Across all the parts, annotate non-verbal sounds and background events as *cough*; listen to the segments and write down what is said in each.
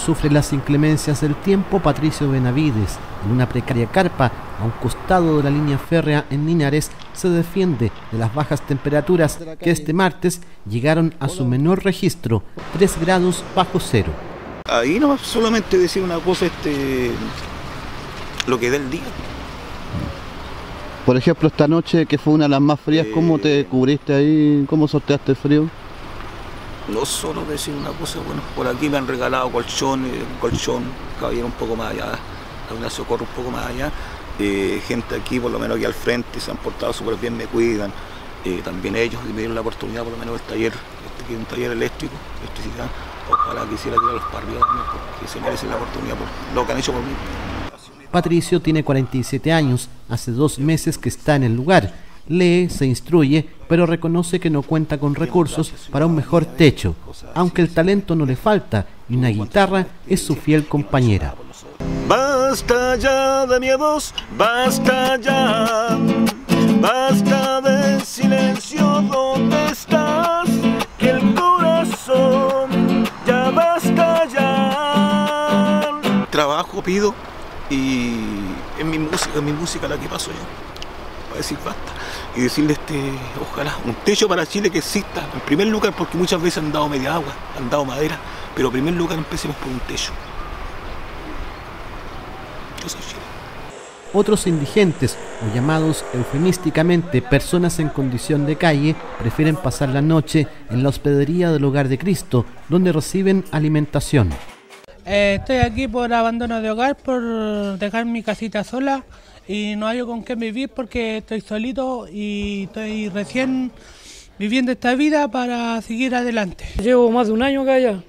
sufre las inclemencias del tiempo Patricio Benavides. En una precaria carpa a un costado de la línea férrea en Linares se defiende de las bajas temperaturas que este martes llegaron a su menor registro, 3 grados bajo cero. Ahí no solamente decir una cosa, este, lo que da el día. Por ejemplo, esta noche que fue una de las más frías, ¿cómo te cubriste ahí? ¿Cómo sorteaste el frío? No solo decir una cosa, bueno, por aquí me han regalado colchones, colchón, caballero un poco más allá, una socorro un poco más allá. Eh, gente aquí, por lo menos aquí al frente, se han portado súper bien, me cuidan. Eh, también ellos me dieron la oportunidad, por lo menos el taller, este que es un taller eléctrico, electricidad. Ojalá quisiera tirarlos para arriba también, porque se merecen la oportunidad por lo que han hecho por mí. Patricio tiene 47 años, hace dos meses que está en el lugar. Lee, se instruye, pero reconoce que no cuenta con recursos para un mejor techo, aunque el talento no le falta y una guitarra es su fiel compañera. Basta ya de miedos, basta ya, basta de silencio, ¿dónde estás? Que el corazón ya basta ya. Trabajo pido y es mi música, es mi música la que paso yo, para decir basta. Y decirle, este, ojalá, un techo para Chile que exista, en primer lugar, porque muchas veces han dado media agua, han dado madera, pero en primer lugar empecemos por un techo. Yo soy Chile. Otros indigentes, o llamados eufemísticamente personas en condición de calle, prefieren pasar la noche en la hospedería del Hogar de Cristo, donde reciben alimentación. Eh, estoy aquí por abandono de hogar, por dejar mi casita sola y no hay con qué vivir porque estoy solito y estoy recién viviendo esta vida para seguir adelante. Llevo más de un año acá ya.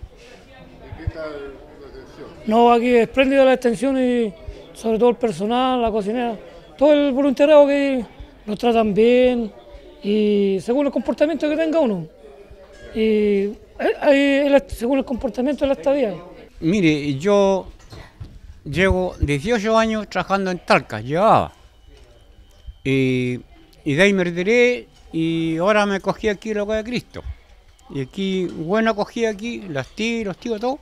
No, aquí es la extensión y sobre todo el personal, la cocinera, todo el voluntariado que nos tratan bien y según el comportamiento que tenga uno. Y eh, según el comportamiento de la estadía. Mire, yo llevo 18 años trabajando en Talca, llevaba. Y, de ahí me retiré y ahora me cogí aquí lo que de Cristo. Y aquí, bueno, cogí aquí, las tíos, los tíos, todo.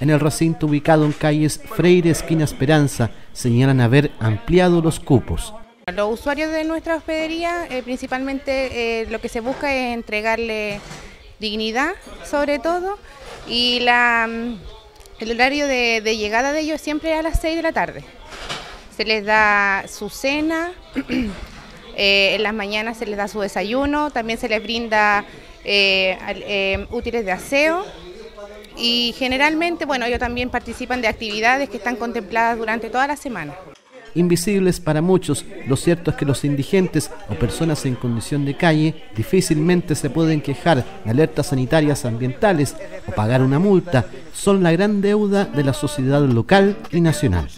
En el recinto ubicado en calles Freire, esquina Esperanza, señalan haber ampliado los cupos. Los usuarios de nuestra hospedería, eh, principalmente eh, lo que se busca es entregarle dignidad, sobre todo, y la, mm, el horario de, llegada de ellos siempre es a las 6 de la tarde. Se les da su cena, *clears throat* eh, en las mañanas se les da su desayuno, también se les brinda eh, eh, útiles de aseo y generalmente, bueno, ellos también participan de actividades que están contempladas durante toda la semana invisibles para muchos. Lo cierto es que los indigentes o personas en condición de calle difícilmente se pueden quejar de alertas sanitarias ambientales o pagar una multa. Son la gran deuda de la sociedad local y nacional.